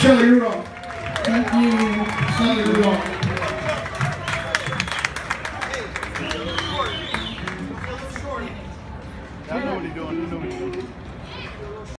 下个月了